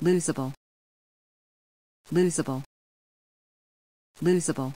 losable. Losable. Losable.